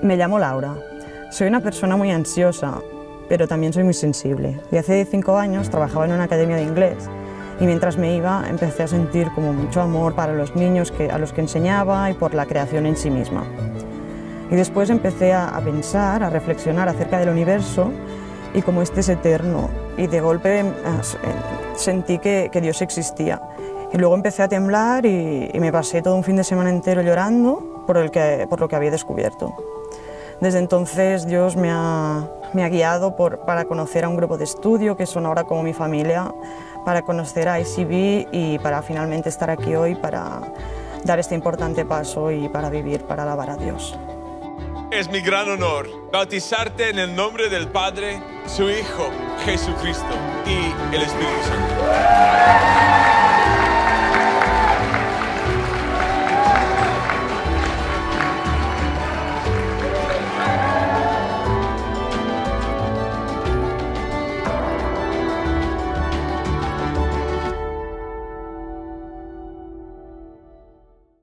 Me llamo Laura. Soy una persona muy ansiosa, pero también soy muy sensible. Y hace cinco años trabajaba en una academia de inglés y mientras me iba empecé a sentir como mucho amor para los niños que, a los que enseñaba y por la creación en sí misma. Y después empecé a, pensar, a reflexionar acerca del universo y cómo este es eterno. Y de golpe eh, sentí que, que Dios existía. Y luego empecé a temblar y, y, me pasé todo un fin de semana entero llorando por, el que, por lo que había descubierto. Desde entonces Dios me ha, me ha guiado por, para conocer a un grupo de estudio que son ahora como mi familia, para conocer a ICB y para finalmente estar aquí hoy para dar este importante paso y para vivir, para alabar a Dios. Es mi gran honor bautizarte en el nombre del Padre, su Hijo, Jesucristo y el Espíritu Santo.